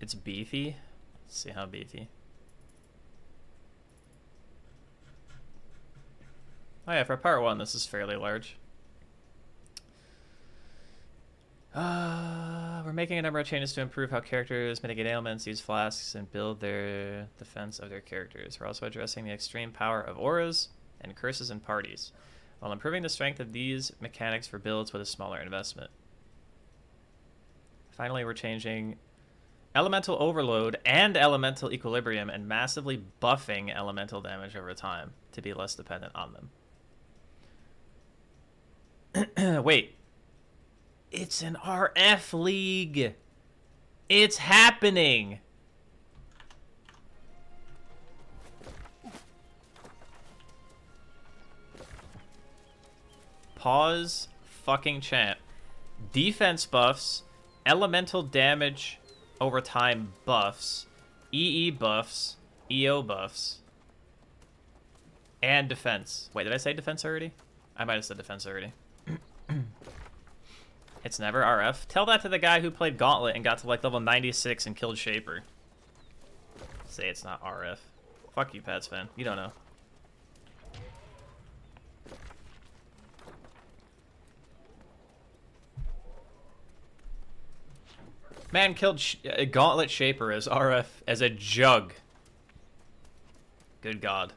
It's beefy. Let's see how beefy. Oh yeah, for part one, this is fairly large. Uh, we're making a number of changes to improve how characters mitigate ailments, use flasks, and build their defense of their characters. We're also addressing the extreme power of auras and curses in parties, while improving the strength of these mechanics for builds with a smaller investment. Finally, we're changing elemental overload and elemental equilibrium and massively buffing elemental damage over time to be less dependent on them. Wait, it's an RF league. It's happening. Pause fucking chant. Defense buffs, elemental damage over time buffs, EE buffs, EO buffs, and defense. Wait, did I say defense already? I might have said defense already. It's never RF. Tell that to the guy who played Gauntlet and got to like level 96 and killed Shaper. Say it's not RF. Fuck you, Pats fan. You don't know. Man killed Sh Gauntlet Shaper as RF as a jug. Good God.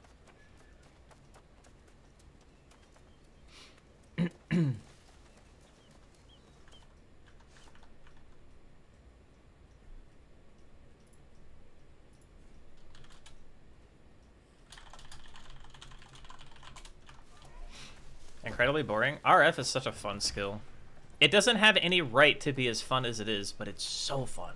Incredibly boring. RF is such a fun skill. It doesn't have any right to be as fun as it is, but it's so fun.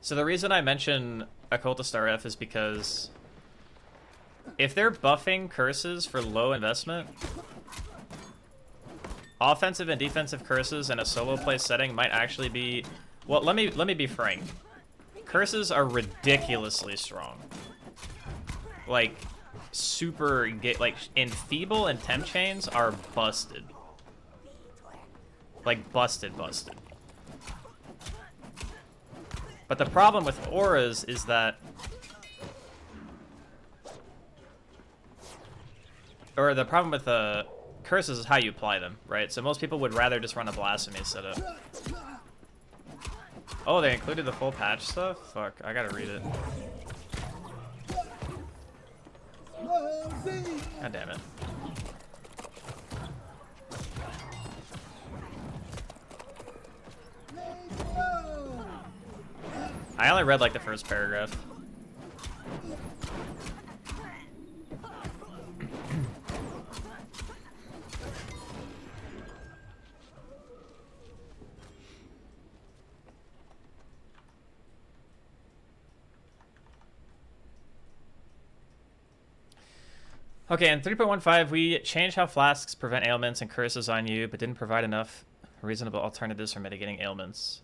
So the reason I mention Occultist RF is because if they're buffing curses for low investment, offensive and defensive curses in a solo play setting might actually be well let me let me be frank Curses are ridiculously strong. Like, super, get like, Enfeeble and Temp Chains are busted. Like, busted, busted. But the problem with auras is that... Or the problem with the uh, curses is how you apply them, right? So most people would rather just run a Blasphemy setup. Oh, they included the full patch stuff? Fuck, I gotta read it. God damn it. I only read like the first paragraph. Okay, in 3.15, we changed how flasks prevent ailments and curses on you, but didn't provide enough reasonable alternatives for mitigating ailments.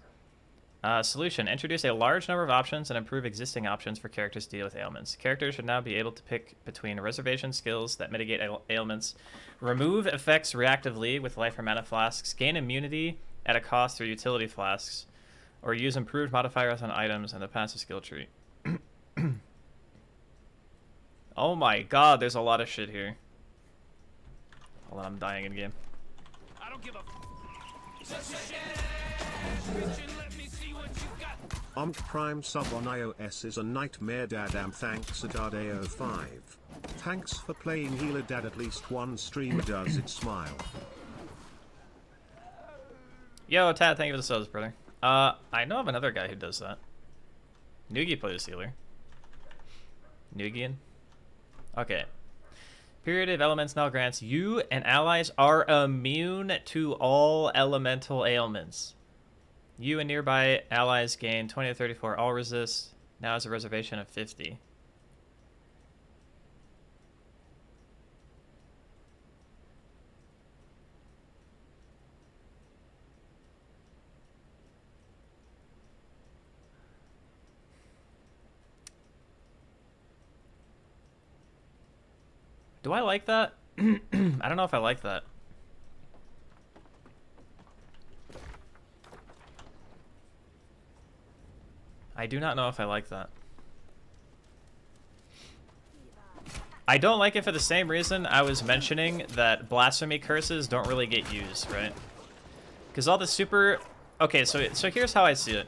Uh, solution. Introduce a large number of options and improve existing options for characters to deal with ailments. Characters should now be able to pick between reservation skills that mitigate ail ailments, remove effects reactively with life or mana flasks, gain immunity at a cost through utility flasks, or use improved modifiers on items and the passive skill tree. Oh my god, there's a lot of shit here. Hold on, I'm dying in game. I don't give a Omp Prime sub on iOS is a nightmare dadam thanks Adade05. Thanks for playing Healer Dad at least one stream does it smile. Yo, Tad, thank you for the subs, brother. Uh, I know of another guy who does that. Noogie plays healer. Noogian. Okay. Purity of Elements now grants you and allies are immune to all elemental ailments. You and nearby allies gain 20 to 34 all resist. Now has a reservation of 50. Do I like that? I don't know if I like that. I do not know if I like that. I don't like it for the same reason I was mentioning that blasphemy curses don't really get used, right? Because all the super... Okay, so so here's how I see it.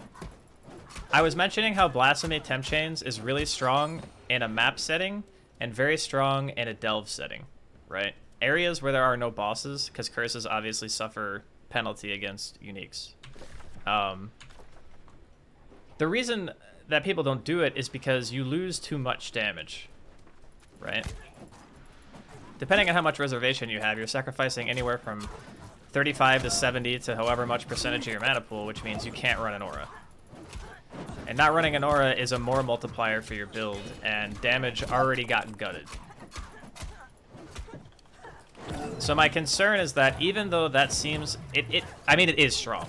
I was mentioning how blasphemy temp chains is really strong in a map setting and very strong in a delve setting, right? Areas where there are no bosses, because curses obviously suffer penalty against uniques. Um, the reason that people don't do it is because you lose too much damage, right? Depending on how much reservation you have, you're sacrificing anywhere from 35 to 70 to however much percentage of your mana pool, which means you can't run an aura. And not running an aura is a more multiplier for your build, and damage already got gutted. So my concern is that even though that seems, it, it I mean, it is strong.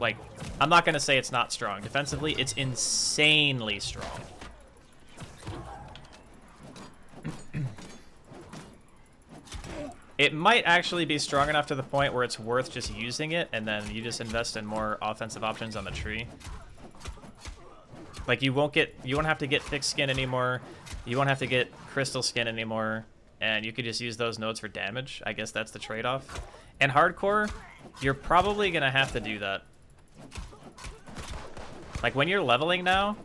Like, I'm not going to say it's not strong. Defensively, it's insanely strong. it might actually be strong enough to the point where it's worth just using it, and then you just invest in more offensive options on the tree. Like, you won't get, you won't have to get thick skin anymore. You won't have to get crystal skin anymore. And you could just use those nodes for damage. I guess that's the trade-off. And hardcore, you're probably going to have to do that. Like, when you're leveling now,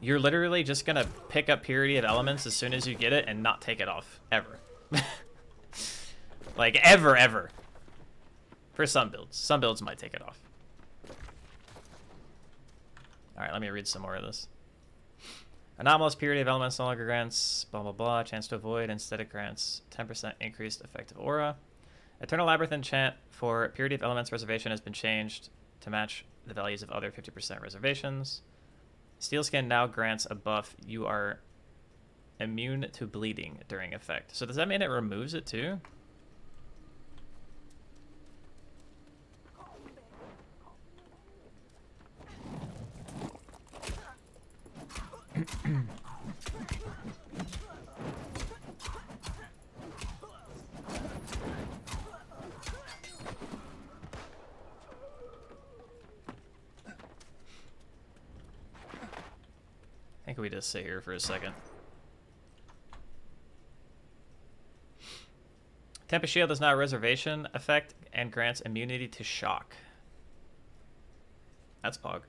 you're literally just going to pick up Purity of Elements as soon as you get it and not take it off. Ever. like, ever, ever. For some builds. Some builds might take it off. Alright, let me read some more of this. Anomalous Purity of Elements no longer grants blah blah blah. Chance to avoid. Instead it grants 10% increased effective aura. Eternal Labyrinth enchant for Purity of Elements reservation has been changed to match the values of other 50% reservations. Steel Skin now grants a buff. You are immune to bleeding during effect. So does that mean it removes it too? I think we just sit here for a second. Tempest Shield now a reservation effect and grants immunity to shock. That's Pog.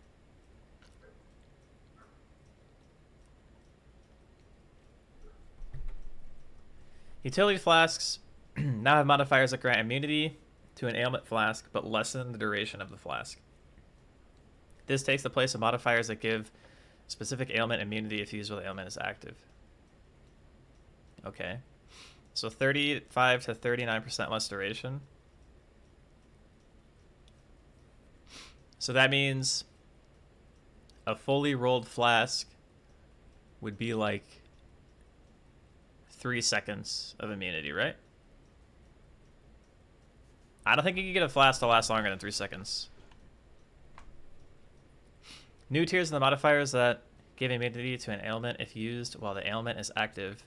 Utility flasks now have modifiers that grant immunity to an ailment flask, but lessen the duration of the flask. This takes the place of modifiers that give specific ailment immunity if used while the ailment is active. Okay. So 35 to 39% less duration. So that means a fully rolled flask would be like three seconds of immunity, right? I don't think you can get a flask to last longer than three seconds. New tiers in the modifiers that give immunity to an ailment if used while the ailment is active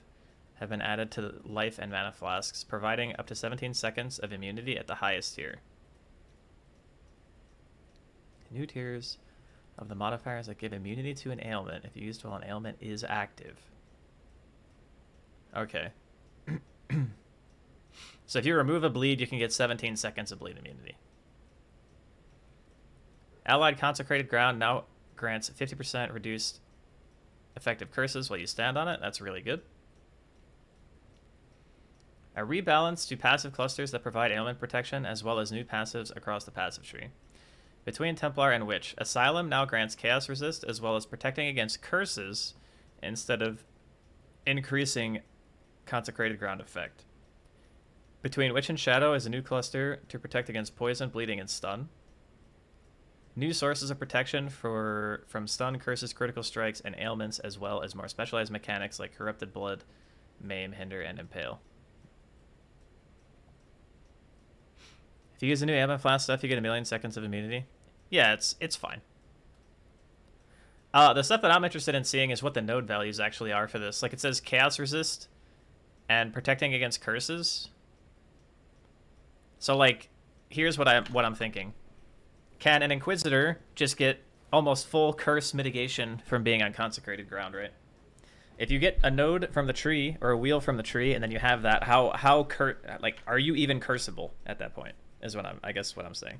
have been added to life and mana flasks, providing up to 17 seconds of immunity at the highest tier. New tiers of the modifiers that give immunity to an ailment if used while an ailment is active. Okay. so if you remove a bleed, you can get 17 seconds of bleed immunity. Allied Consecrated Ground now grants 50% reduced effective curses while you stand on it. That's really good. A rebalance to passive clusters that provide ailment protection, as well as new passives across the passive tree. Between Templar and Witch, Asylum now grants Chaos Resist, as well as protecting against curses, instead of increasing Consecrated Ground effect. Between Witch and Shadow is a new cluster to protect against poison, bleeding, and stun. New sources of protection for from stun, curses, critical strikes, and ailments, as well as more specialized mechanics like Corrupted Blood, Maim, Hinder, and Impale. If you use the new ailment stuff, you get a million seconds of immunity. Yeah, it's it's fine. Uh, the stuff that I'm interested in seeing is what the node values actually are for this. Like it says Chaos Resist and protecting against curses. So like, here's what I what I'm thinking. Can an Inquisitor just get almost full curse mitigation from being on consecrated ground, right? If you get a node from the tree or a wheel from the tree, and then you have that, how how cur like are you even curseable at that point? Is what I'm I guess what I'm saying.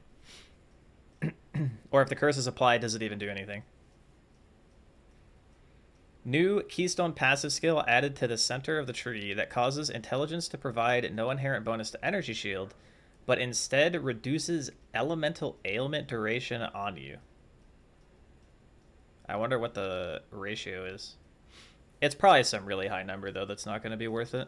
or if the curse is applied, does it even do anything? New Keystone passive skill added to the center of the tree that causes intelligence to provide no inherent bonus to energy shield, but instead reduces elemental ailment duration on you. I wonder what the ratio is. It's probably some really high number, though, that's not going to be worth it.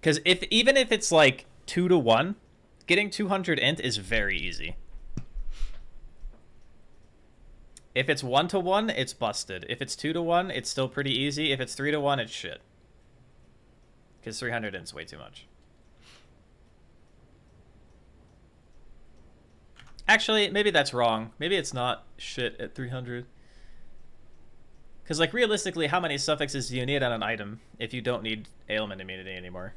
Because if even if it's like two to one, getting 200 int is very easy. If it's one to one, it's busted. If it's two to one, it's still pretty easy. If it's three to one, it's shit. Because 300 int's way too much. Actually, maybe that's wrong. Maybe it's not shit at 300. Because, like, realistically, how many suffixes do you need on an item if you don't need ailment immunity anymore?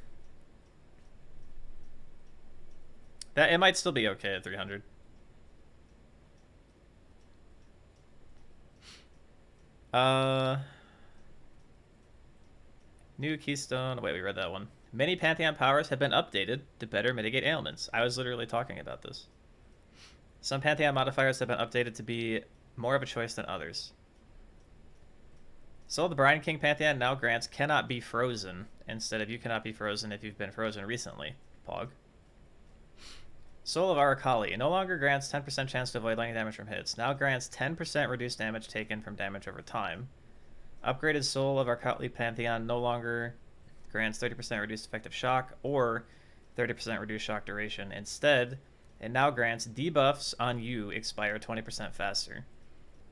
That it might still be okay at 300. Uh, new keystone. Wait, we read that one. Many Pantheon powers have been updated to better mitigate ailments. I was literally talking about this. Some Pantheon modifiers have been updated to be more of a choice than others. So the Brine King Pantheon now grants cannot be frozen instead of you cannot be frozen if you've been frozen recently. Pog. Soul of Arakaali no longer grants 10% chance to avoid lightning damage from hits. Now grants 10% reduced damage taken from damage over time. Upgraded Soul of Arakaali Pantheon no longer grants 30% reduced effective shock or 30% reduced shock duration. Instead, it now grants debuffs on you expire 20% faster.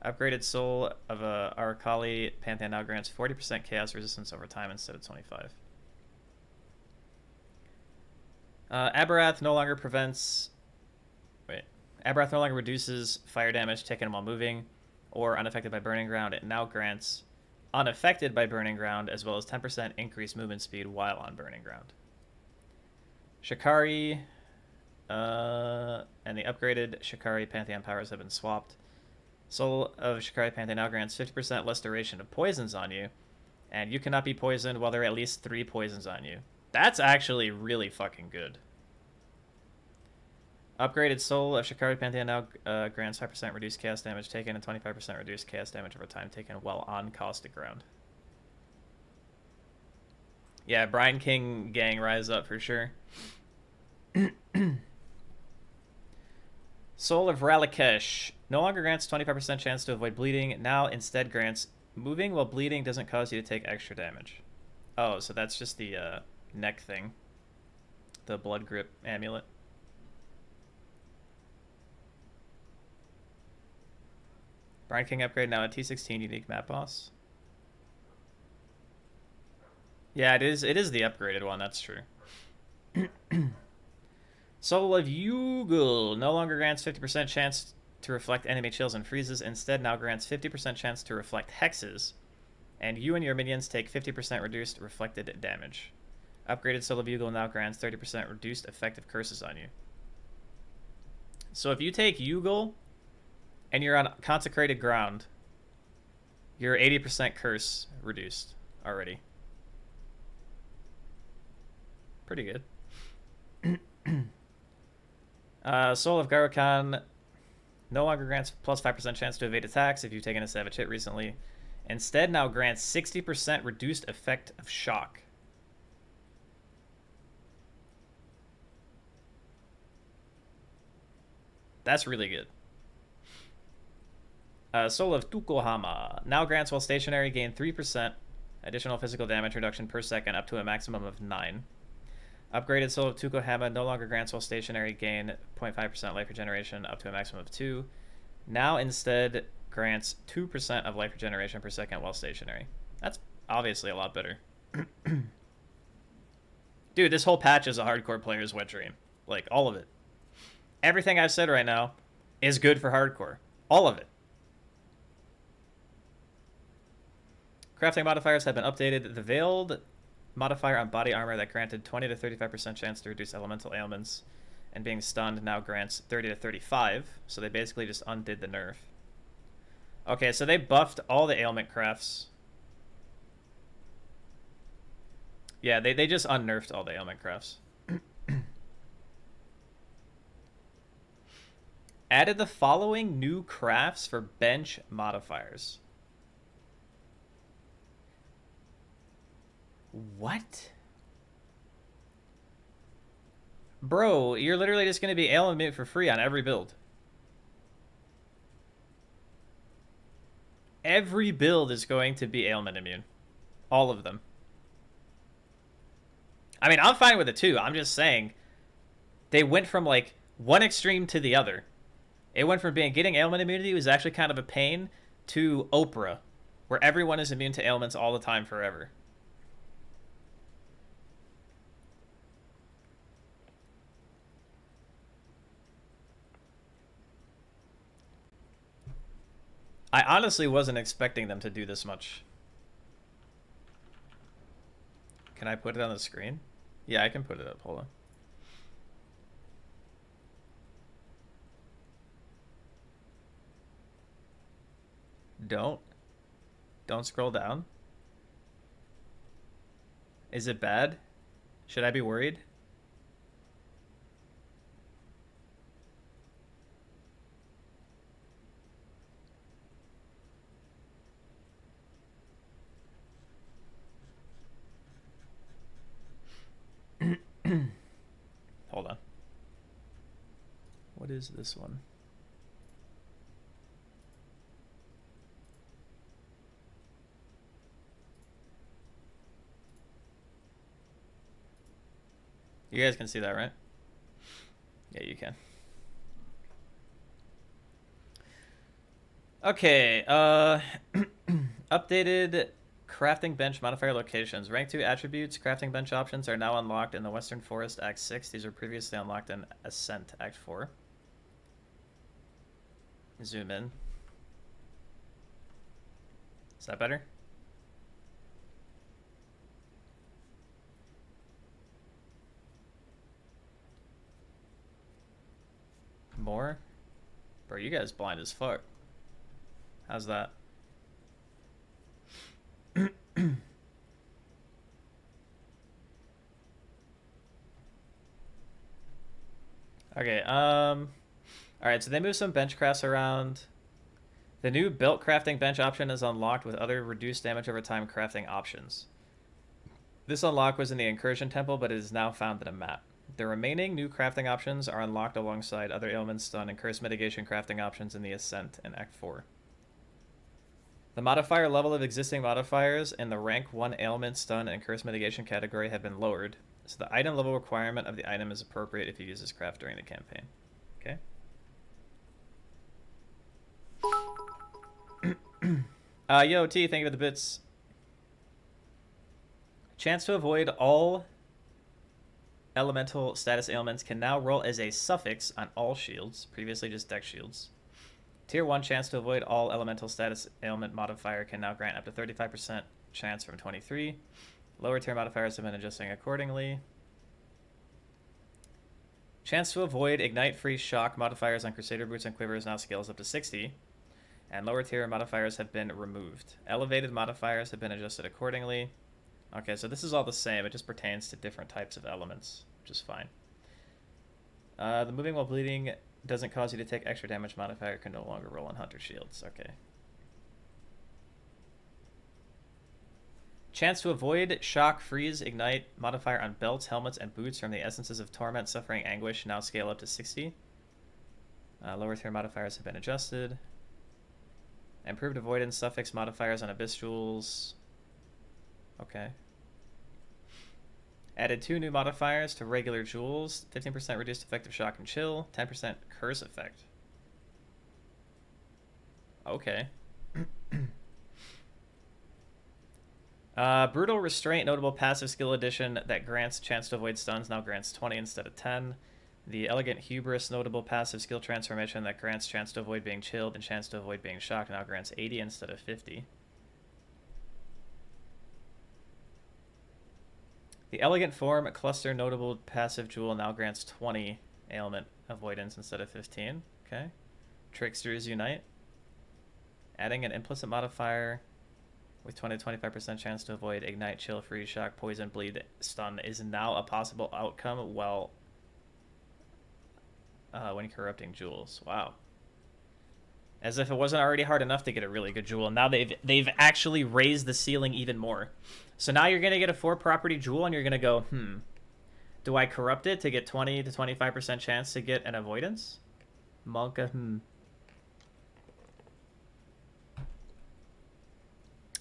Upgraded Soul of uh, Arakaali Pantheon now grants 40% chaos resistance over time instead of 25. Uh, no longer prevents. Wait. No longer reduces fire damage taken while moving or unaffected by burning ground. It now grants unaffected by burning ground as well as 10% increased movement speed while on burning ground. Shikari uh, and the upgraded Shikari Pantheon powers have been swapped. Soul of Shikari Pantheon now grants 50% less duration of poisons on you, and you cannot be poisoned while there are at least three poisons on you. That's actually really fucking good. Upgraded Soul of Shikari Pantheon now uh, grants 5% reduced chaos damage taken and 25% reduced chaos damage over time taken while on caustic ground. Yeah, Brine King gang rise up for sure. Soul of Ralakesh no longer grants 25% chance to avoid bleeding, now instead grants moving while bleeding doesn't cause you to take extra damage. Oh, so that's just the uh, neck thing. The blood grip amulet. Brine King upgrade now a T16 unique map boss. Yeah, it is. It is the upgraded one. That's true. Soul of Yugul no longer grants 50% chance to reflect enemy chills and freezes. Instead, now grants 50% chance to reflect hexes, and you and your minions take 50% reduced reflected damage. Upgraded Soul of Yugul now grants 30% reduced effective curses on you. So if you take Yugul and you're on consecrated ground, you're 80% curse reduced already. Pretty good. uh, Soul of Garukhan no longer grants plus 5% chance to evade attacks if you've taken a savage hit recently. Instead, now grants 60% reduced effect of shock. That's really good. Uh, Soul of Tukohama. Now grants while stationary gain 3% additional physical damage reduction per second up to a maximum of 9. Upgraded Soul of Tukohama no longer grants while stationary gain 0.5% life regeneration up to a maximum of 2. Now instead grants 2% of life regeneration per second while stationary. That's obviously a lot better. Dude, this whole patch is a hardcore player's wet dream. Like all of it. Everything I've said right now is good for hardcore. All of it. Crafting modifiers have been updated. The veiled modifier on body armor that granted 20 to 35% chance to reduce elemental ailments and being stunned now grants 30 to 35. So they basically just undid the nerf. Okay, so they buffed all the ailment crafts. Yeah, they, they just unnerfed all the ailment crafts. Added the following new crafts for bench modifiers. What? Bro, you're literally just going to be ailment for free on every build. Every build is going to be ailment immune. All of them. I mean, I'm fine with it too. I'm just saying they went from like one extreme to the other. It went from being getting ailment immunity was actually kind of a pain to Oprah, where everyone is immune to ailments all the time forever. I honestly wasn't expecting them to do this much. Can I put it on the screen? Yeah, I can put it up. Hold on. Don't. Don't scroll down. Is it bad? Should I be worried? Hold on. What is this one? You guys can see that, right? Yeah, you can. Okay, uh, updated crafting bench modifier locations. Rank 2 attributes, crafting bench options are now unlocked in the Western Forest Act 6. These are previously unlocked in Ascent Act 4. Zoom in. Is that better? More? Bro, you guys blind as fuck. How's that? okay, um... Alright, so they move some bench crafts around. The new belt crafting bench option is unlocked with other reduced damage over time crafting options. This unlock was in the Incursion Temple, but it is now found in a map. The remaining new crafting options are unlocked alongside other ailments, stun, and curse mitigation crafting options in the Ascent and Act 4. The modifier level of existing modifiers in the rank 1 ailment, stun, and curse mitigation category have been lowered, so the item level requirement of the item is appropriate if you use this craft during the campaign. Okay? uh, yo, T, thank you for the bits. Chance to avoid all elemental status ailments can now roll as a suffix on all shields, previously just dex shields. Tier 1 chance to avoid all elemental status ailment modifier can now grant up to 35% chance from 23. Lower tier modifiers have been adjusting accordingly. Chance to avoid ignite free shock modifiers on Crusader boots and quivers now scales up to 60. And lower tier modifiers have been removed. Elevated modifiers have been adjusted accordingly. Okay, so this is all the same. It just pertains to different types of elements, which is fine. Uh, the moving while bleeding doesn't cause you to take extra damage modifier can no longer roll on Hunter Shields. Okay. Chance to avoid shock, freeze, ignite modifier on belts, helmets, and boots from the essences of torment, suffering, anguish now scale up to 60. Uh, lower tier modifiers have been adjusted. Improved avoidance suffix modifiers on abyss jewels. Okay. Added two new modifiers to regular jewels 15% reduced effective shock and chill, 10% curse effect. Okay. uh, brutal restraint, notable passive skill addition that grants chance to avoid stuns now grants 20 instead of 10. The Elegant Hubris notable passive skill transformation that grants chance to avoid being chilled and chance to avoid being shocked now grants 80 instead of 50. The Elegant Form Cluster notable passive jewel now grants 20 ailment avoidance instead of 15. Okay. Tricksters Unite. Adding an implicit modifier with 20 to 25% chance to avoid ignite, chill, freeze, shock, poison, bleed, stun is now a possible outcome while uh, when corrupting jewels. Wow. As if it wasn't already hard enough to get a really good jewel. and Now they've they've actually raised the ceiling even more. So now you're gonna get a four property jewel and you're gonna go, hmm. Do I corrupt it to get 20 to 25% chance to get an avoidance? Monka, hmm.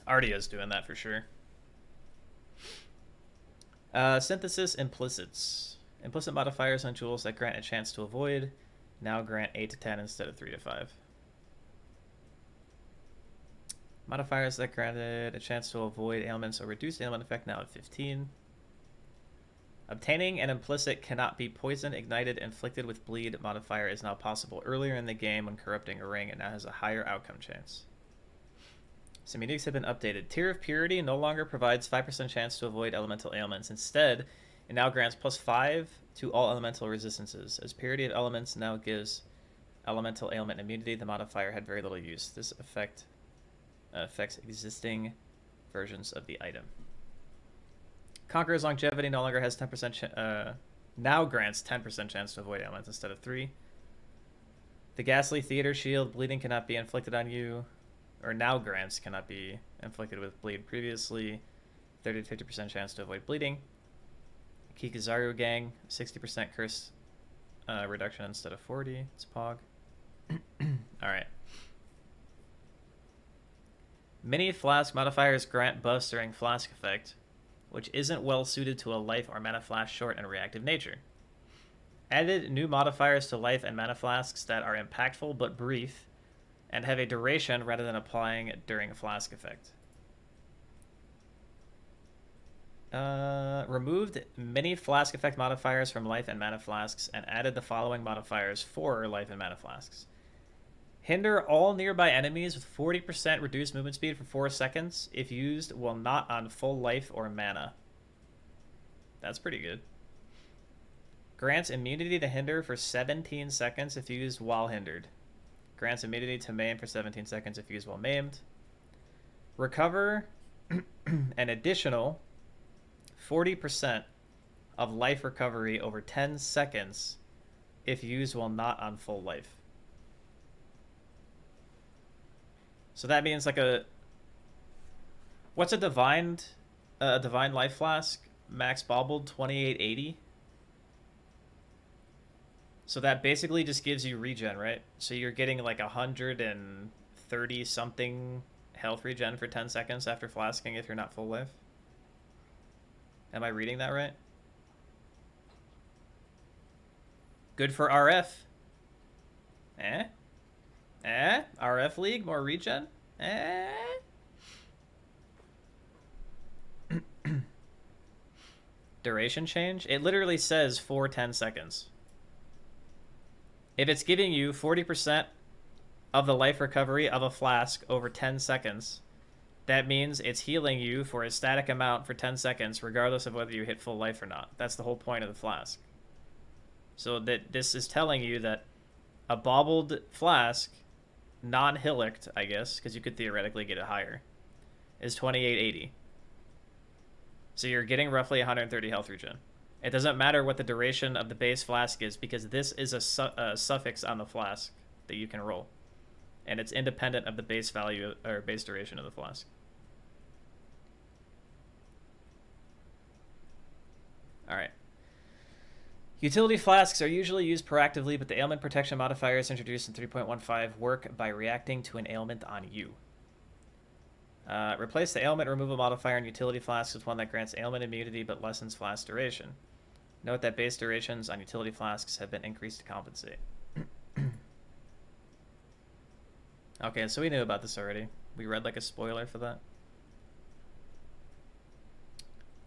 Ardeo's doing that for sure. Uh, synthesis implicits. Implicit modifiers on jewels that grant a chance to avoid now grant 8 to 10 instead of 3 to 5. Modifiers that granted a chance to avoid ailments or reduce ailment effect now at 15. Obtaining an implicit cannot be poisoned, ignited, inflicted with bleed modifier is now possible earlier in the game when corrupting a ring and now has a higher outcome chance. Some uniques have been updated. Tear of Purity no longer provides 5% chance to avoid elemental ailments. Instead, it now grants plus 5 to all elemental resistances. As Purity of Elements now gives elemental ailment immunity, the modifier had very little use. This effect affects existing versions of the item. Conqueror's Longevity no longer has 10% uh, now grants 10% chance to avoid ailments instead of 3. The Ghastly Theater Shield, bleeding cannot be inflicted on you or now grants cannot be inflicted with bleed. Previously 30 to 50% chance to avoid bleeding. Kikazaru gang 60% curse uh, reduction instead of 40 it's pog. All right many flask modifiers grant buffs during flask effect which isn't well suited to a life or mana flask short and reactive nature added new modifiers to life and mana flasks that are impactful but brief and have a duration rather than applying during a flask effect. Uh, removed many flask effect modifiers from life and mana flasks and added the following modifiers for life and mana flasks. Hinder all nearby enemies with 40% reduced movement speed for 4 seconds if used while not on full life or mana. That's pretty good. Grants immunity to hinder for 17 seconds if used while hindered. Grants immunity to maim for 17 seconds if used while maimed. Recover an additional 40% of life recovery over 10 seconds if used while not on full life. So that means like a what's a divine uh, a uh, divine life flask max baubled 2880 so that basically just gives you regen, right? So you're getting like 130 something health regen for 10 seconds after flasking if you're not full life. Am I reading that right? Good for RF. Eh? Eh? RF League, more regen? Eh? Duration change? It literally says for 10 seconds. If it's giving you 40% of the life recovery of a flask over 10 seconds, that means it's healing you for a static amount for 10 seconds, regardless of whether you hit full life or not. That's the whole point of the flask. So that this is telling you that a baubled flask, non-hillicked, I guess, because you could theoretically get it higher, is 2880. So you're getting roughly 130 health regen. It doesn't matter what the duration of the base flask is because this is a, su a suffix on the flask that you can roll. And it's independent of the base value or base duration of the flask. Alright. Utility flasks are usually used proactively, but the ailment protection modifiers introduced in 3.15 work by reacting to an ailment on you. Uh, replace the ailment removal modifier in utility flasks with one that grants ailment immunity but lessens flask duration. Note that base durations on utility flasks have been increased to compensate. okay, so we knew about this already. We read like a spoiler for that.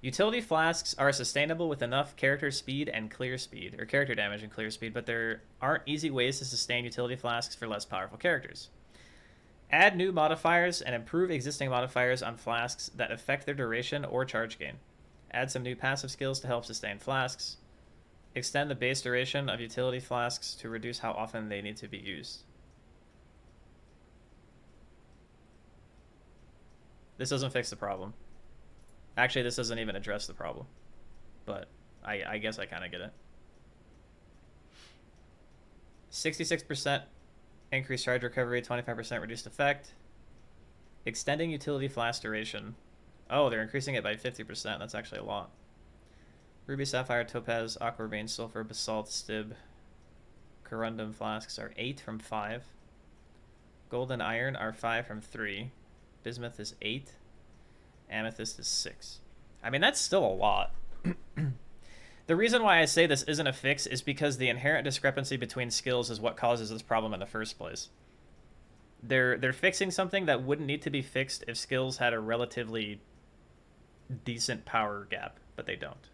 Utility flasks are sustainable with enough character speed and clear speed, or character damage and clear speed, but there aren't easy ways to sustain utility flasks for less powerful characters. Add new modifiers and improve existing modifiers on flasks that affect their duration or charge gain. Add some new passive skills to help sustain flasks. Extend the base duration of utility flasks to reduce how often they need to be used. This doesn't fix the problem. Actually, this doesn't even address the problem. But I, I guess I kind of get it. 66% increased charge recovery, 25% reduced effect. Extending utility flask duration. Oh, they're increasing it by 50%. That's actually a lot. Ruby, Sapphire, Topaz, Aquamarine, Sulfur, Basalt, Stib, Corundum flasks are 8 from 5. Gold and Iron are 5 from 3. Bismuth is 8. Amethyst is 6. I mean, that's still a lot. the reason why I say this isn't a fix is because the inherent discrepancy between skills is what causes this problem in the first place. They're they're fixing something that wouldn't need to be fixed if skills had a relatively decent power gap, but they don't.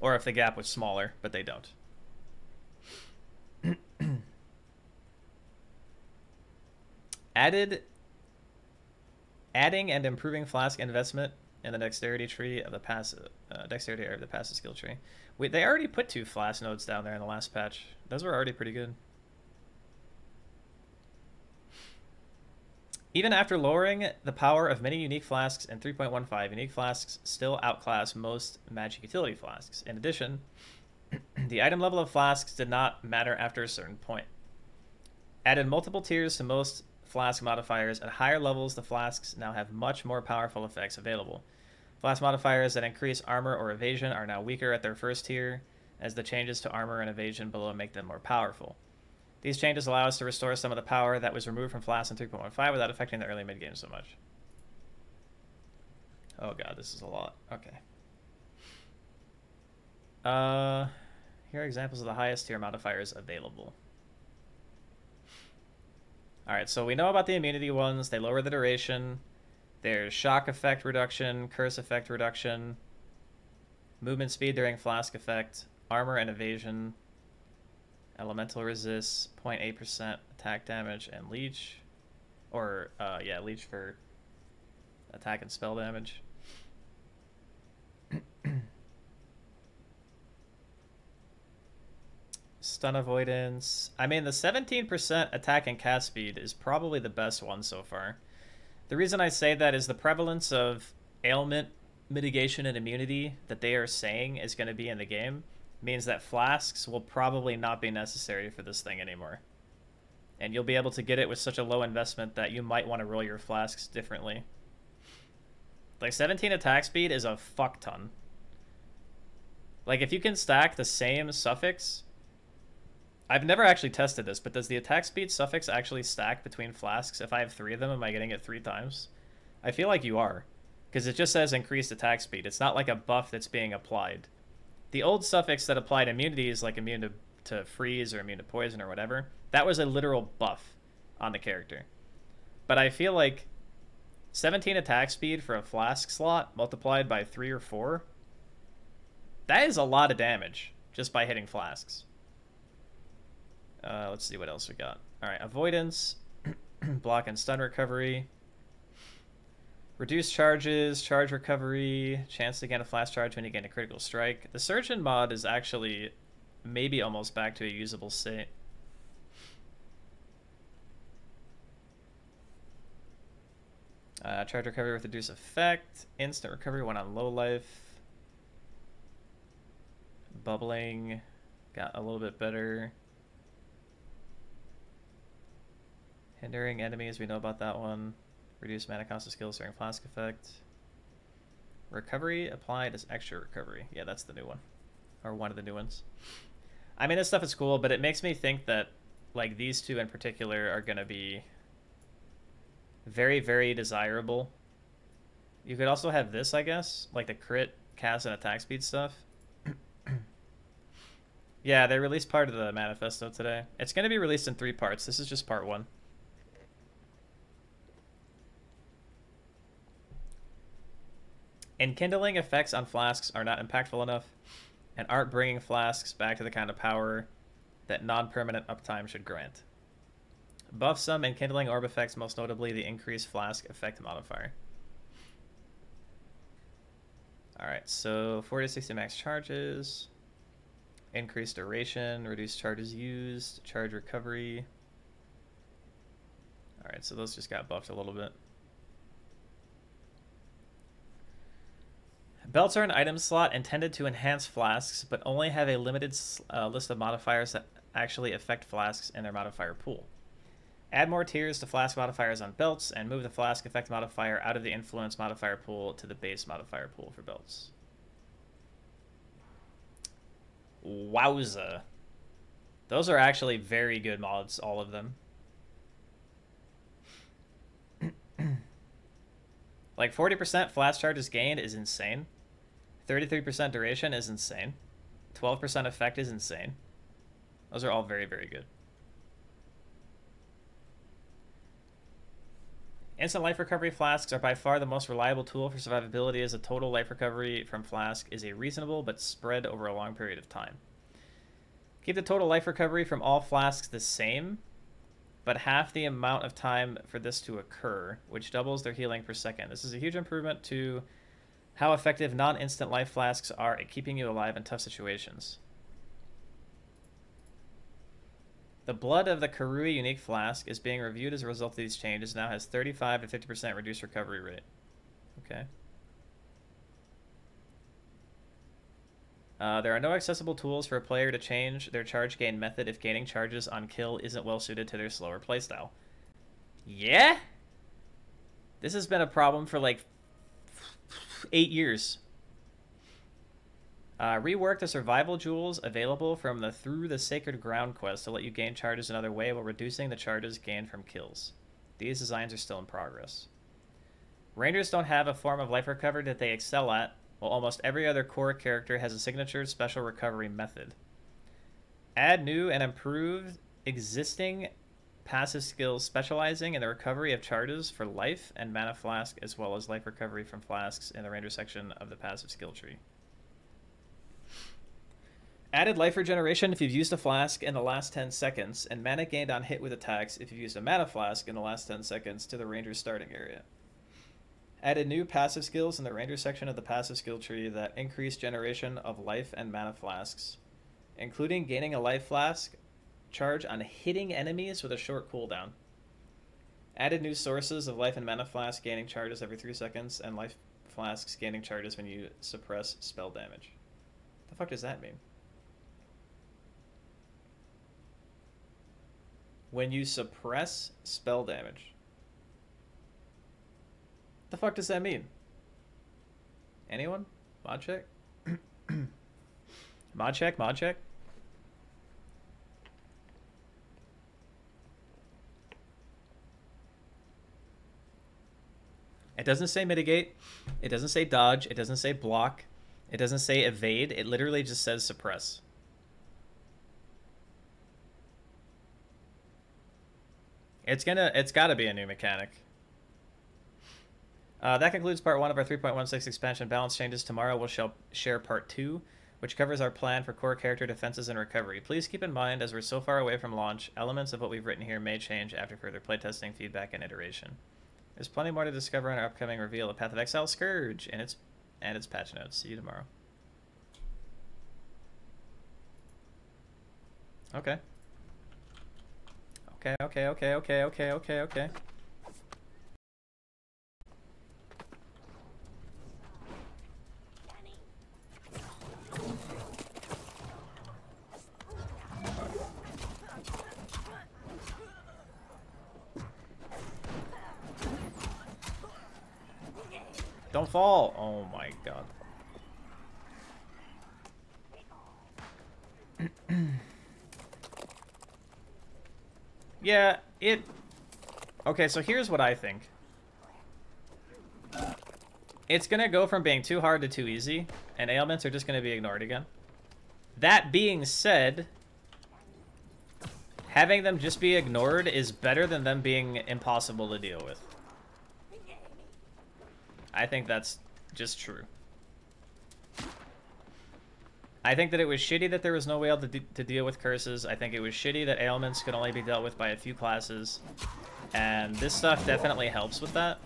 Or if the gap was smaller, but they don't. Added adding and improving flask investment in the dexterity tree of the passive uh, dexterity of the passive skill tree. Wait, they already put two flask nodes down there in the last patch. Those were already pretty good. Even after lowering the power of many unique flasks in 3.15, unique flasks still outclass most magic utility flasks. In addition, the item level of flasks did not matter after a certain point. Added multiple tiers to most flask modifiers. At higher levels, the flasks now have much more powerful effects available. Flask modifiers that increase armor or evasion are now weaker at their first tier, as the changes to armor and evasion below make them more powerful. These changes allow us to restore some of the power that was removed from flasks in 3.15 without affecting the early mid game so much. Oh god, this is a lot. Okay. Uh, here are examples of the highest tier modifiers available. Alright, so we know about the immunity ones. They lower the duration. There's shock effect reduction, curse effect reduction, movement speed during flask effect, armor and evasion, elemental resist, 0.8% attack damage, and leech. Or, uh, yeah, leech for attack and spell damage. Stun avoidance. I mean, the 17% attack and cast speed is probably the best one so far. The reason I say that is the prevalence of ailment mitigation and immunity that they are saying is going to be in the game means that flasks will probably not be necessary for this thing anymore. And you'll be able to get it with such a low investment that you might want to roll your flasks differently. Like 17 attack speed is a fuck ton. Like if you can stack the same suffix I've never actually tested this, but does the attack speed suffix actually stack between flasks? If I have three of them, am I getting it three times? I feel like you are, because it just says increased attack speed. It's not like a buff that's being applied. The old suffix that applied immunities, like immune to, to freeze or immune to poison or whatever, that was a literal buff on the character. But I feel like 17 attack speed for a flask slot multiplied by 3 or 4, that is a lot of damage just by hitting flasks. Uh, let's see what else we got. All right, avoidance, block and stun recovery, reduce charges, charge recovery, chance to gain a flask charge when you gain a critical strike. The surgeon mod is actually maybe almost back to a usable state. Uh, charge recovery with reduced effect, instant recovery when on low life, bubbling got a little bit better. Hindering enemies, we know about that one. Reduce mana cost of skills during flask effect. Recovery applied as extra recovery. Yeah, that's the new one. Or one of the new ones. I mean, this stuff is cool, but it makes me think that, like, these two in particular are going to be very, very desirable. You could also have this, I guess, like the crit, cast, and attack speed stuff. yeah, they released part of the manifesto today. It's going to be released in three parts. This is just part one. Enkindling effects on flasks are not impactful enough, and aren't bringing flasks back to the kind of power that non-permanent uptime should grant. Buff some enkindling orb effects, most notably the increased flask effect modifier. Alright, so 40 to 60 max charges, increased duration, reduced charges used, charge recovery. Alright, so those just got buffed a little bit. Belts are an item slot intended to enhance flasks, but only have a limited uh, list of modifiers that actually affect flasks in their modifier pool. Add more tiers to flask modifiers on belts, and move the flask effect modifier out of the influence modifier pool to the base modifier pool for belts. Wowza. Those are actually very good mods, all of them. like 40% flask charges gained is insane. 33% duration is insane. 12% effect is insane. Those are all very, very good. Instant life recovery flasks are by far the most reliable tool for survivability as a total life recovery from flask is a reasonable but spread over a long period of time. Keep the total life recovery from all flasks the same, but half the amount of time for this to occur, which doubles their healing per second. This is a huge improvement to how effective non-instant life flasks are at keeping you alive in tough situations. The blood of the Karui unique flask is being reviewed as a result of these changes. Now has 35 to 50% reduced recovery rate. Okay. Uh, there are no accessible tools for a player to change their charge gain method if gaining charges on kill isn't well suited to their slower playstyle. Yeah? This has been a problem for like eight years. Uh, rework the survival jewels available from the Through the Sacred Ground quest to let you gain charges another way while reducing the charges gained from kills. These designs are still in progress. Rangers don't have a form of life recovery that they excel at, while almost every other core character has a signature special recovery method. Add new and improved existing passive skills specializing in the recovery of charges for life and mana flask, as well as life recovery from flasks in the ranger section of the passive skill tree. Added life regeneration if you've used a flask in the last 10 seconds, and mana gained on hit with attacks if you've used a mana flask in the last 10 seconds to the ranger's starting area. Added new passive skills in the ranger section of the passive skill tree that increase generation of life and mana flasks, including gaining a life flask charge on hitting enemies with a short cooldown. Added new sources of life and mana flask gaining charges every 3 seconds, and life flasks gaining charges when you suppress spell damage. The fuck does that mean? when you suppress spell damage. What the fuck does that mean? Anyone? Mod check? mod check? Mod check? It doesn't say mitigate. It doesn't say dodge. It doesn't say block. It doesn't say evade. It literally just says suppress. It's gonna, it's gotta be a new mechanic. Uh, that concludes part one of our 3.16 expansion balance changes. Tomorrow we'll share part two, which covers our plan for core character defenses and recovery. Please keep in mind, as we're so far away from launch, elements of what we've written here may change after further playtesting, feedback, and iteration. There's plenty more to discover in our upcoming reveal of Path of Exile Scourge and its and its patch notes. See you tomorrow. Okay. Okay, okay, okay, okay, okay, okay, okay. Don't fall! Oh my god. Yeah, it... Okay, so here's what I think. It's gonna go from being too hard to too easy, and ailments are just gonna be ignored again. That being said, having them just be ignored is better than them being impossible to deal with. I think that's just true. I think that it was shitty that there was no way to, de to deal with curses. I think it was shitty that ailments could only be dealt with by a few classes. And this stuff definitely helps with that.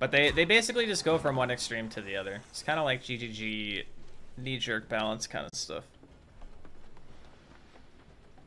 But they, they basically just go from one extreme to the other. It's kind of like GGG knee-jerk balance kind of stuff.